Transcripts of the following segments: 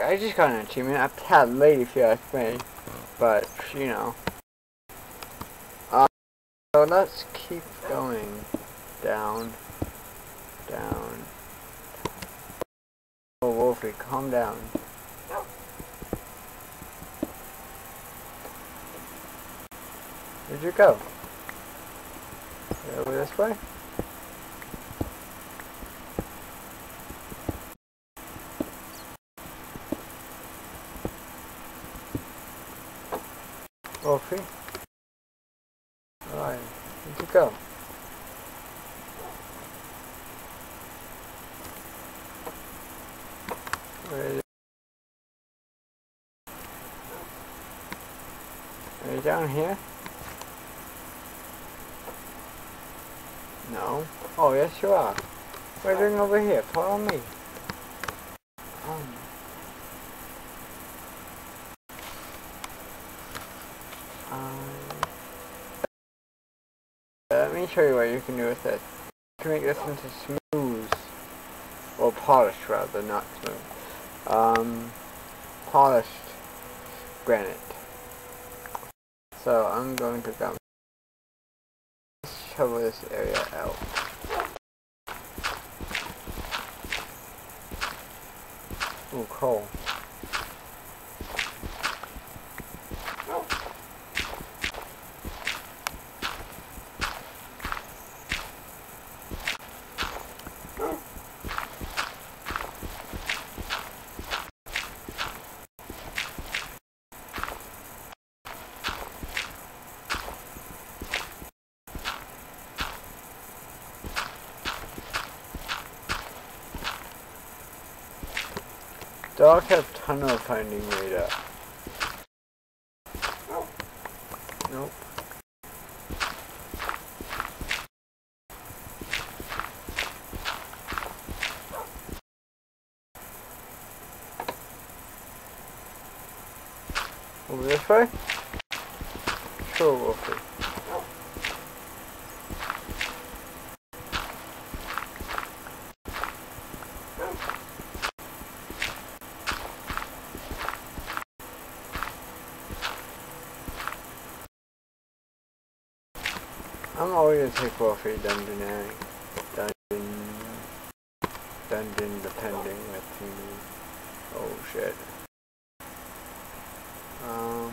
I just got an achievement. I've had lady feel like me, but you know. Uh, so let's keep going down, down. Oh, Wolfie, calm down. Where'd you go? Over this way? Wolfie? Alright, where'd you go? Are you down here? No. Oh, yes you are. You doing over here? Follow me. Show you what you can do with this. You can make this into smooth, or polished rather, not smooth. Um, polished granite. So I'm going to come shovel this area out. Ooh, coal. Dog have tunnel finding radar. Nope. Over this way? Sure, Wolfie. I'm always gonna take Wolfie dungeoneering. Dungeon. Dungeon depending with me. Oh shit. Um.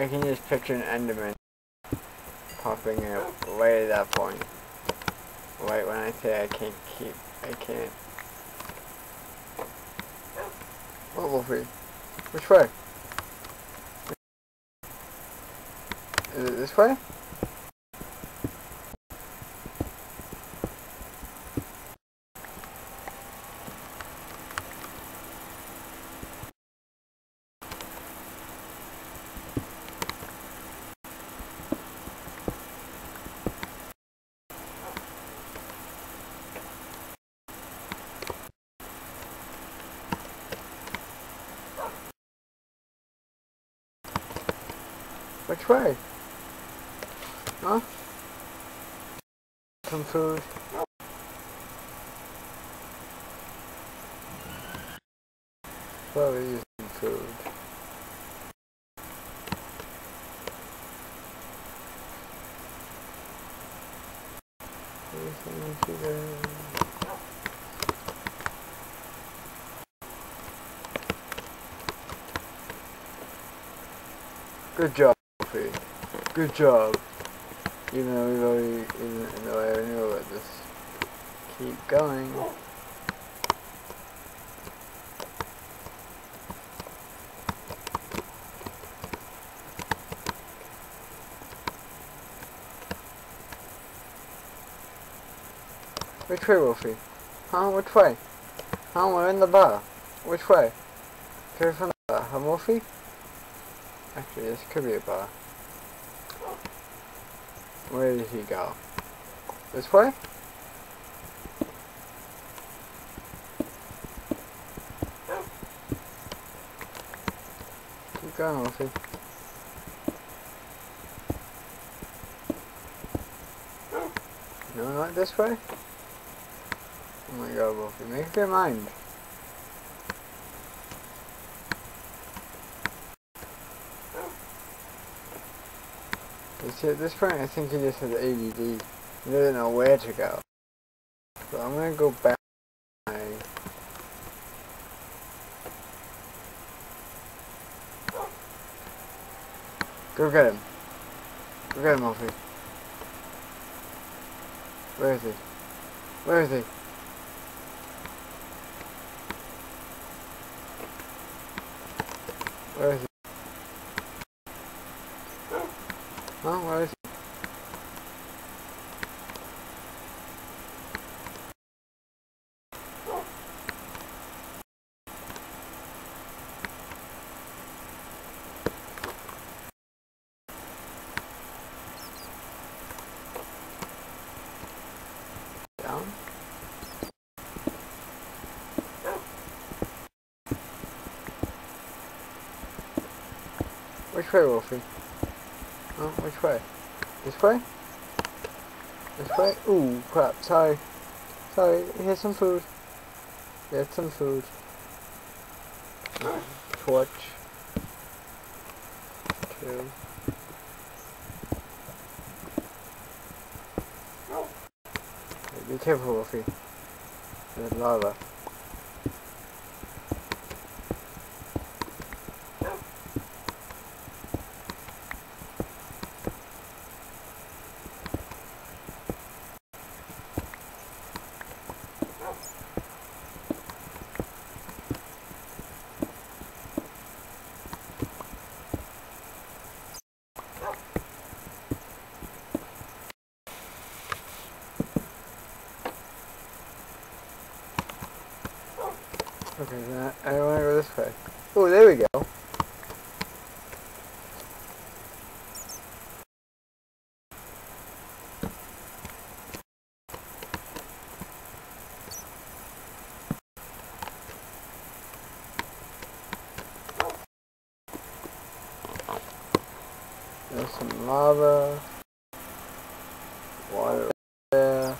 I can just picture an Enderman popping out right at that point. Right when I say I can't keep, I can't. Oh, Wolfie. Which way? Is it this way? Which way? Huh? Some food. Probably use some food. Good job, Wolfie. Good job. Even though we've already, even though I knew about this. Keep going. Which way, Wolfie? Huh? Which way? Huh? We're in the bar. Which way? Go from the bar. Huh, Wolfie? Actually, this could be a bar. Where did he go? This way? Keep going, Wolfie. No, not this way? Oh my god, Wolfie, make up your mind. At this point, I think he just has ADD. He doesn't know where to go. So I'm gonna go back. My... Go get him. Go get him, Wolfie. Where is he? Where is he? Where is he? Huh? He? Down? Which way, Wolfie? Oh, which way? This way? This way? Ooh, crap, sorry. Sorry, here's some food. Here's some food. Torch. Two. Be careful, Wolfie. There's lava. Okay, then I, want to go this way. Oh, there we go. There's some lava. Water there.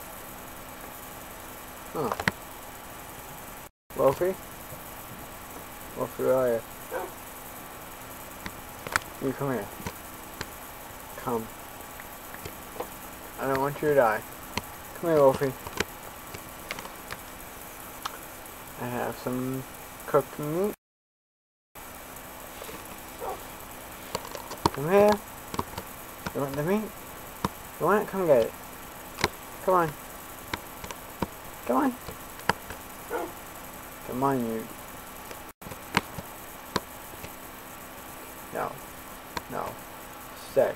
Huh. Wolfie? Wolfie, where are you? You come here. Come. I don't want you to die. Come here, Wolfie. I have some cooked meat. Come here. You want the meat? You want it? Come get it. Come on. Come on. On, you. No. No. Stay.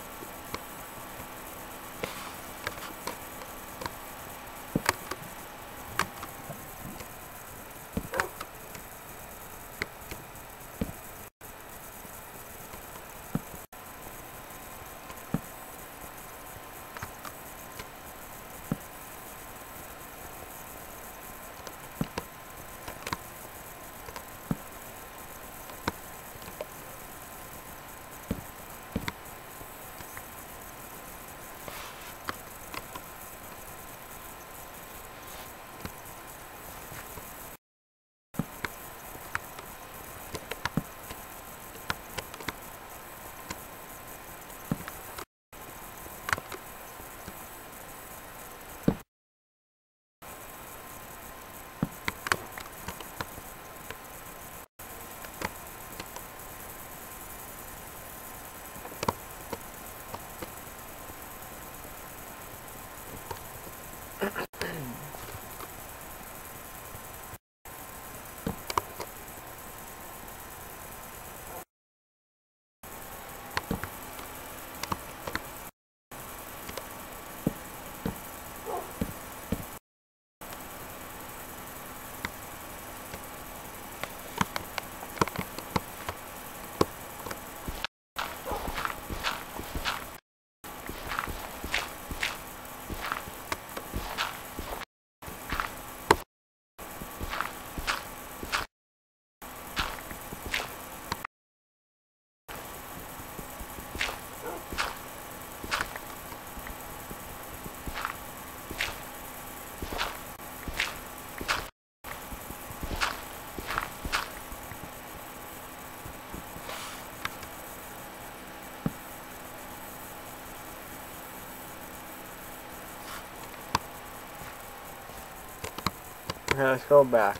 Okay, let's go back.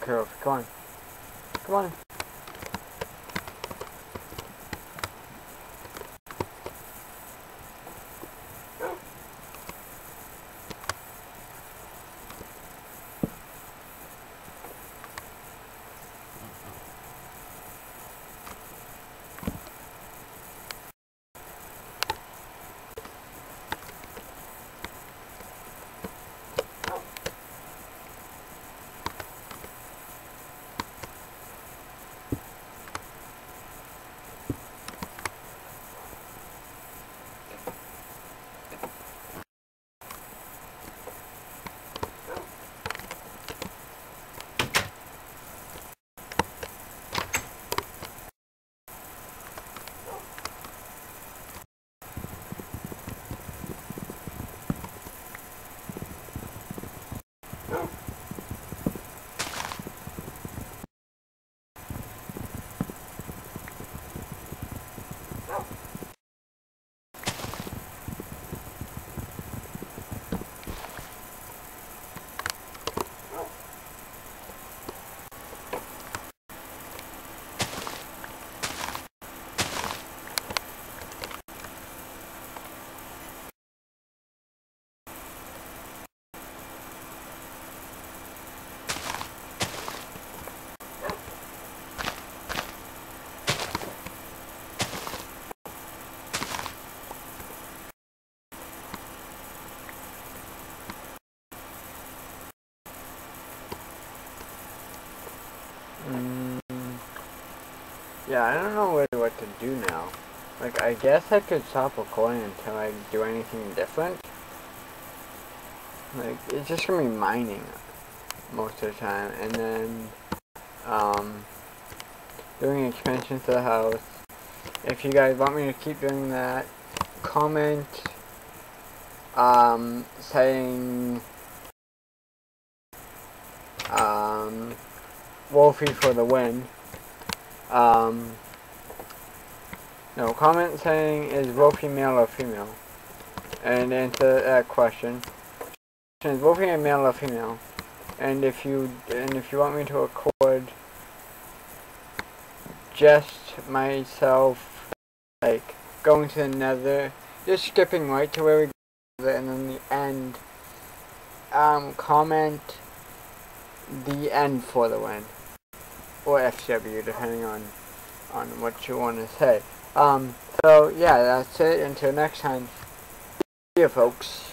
Okay, come on. Come on. Yeah, I don't know really what to do now. Like, I guess I could stop recording until I do anything different. Like, it's just gonna be mining most of the time, and then, um, doing expansions to the house. If you guys want me to keep doing that, comment, um, saying, um, Wolfie for the win. Um, no, comment saying is Wolfie male or female? And answer that question. Is Wolfie a male or female? And if you and if you want me to record just myself like going to the nether, just skipping right to where we go and then the end um comment the end for the win or FW, depending on on what you want to say. Um, so yeah, that's it. Until next time, see you, folks.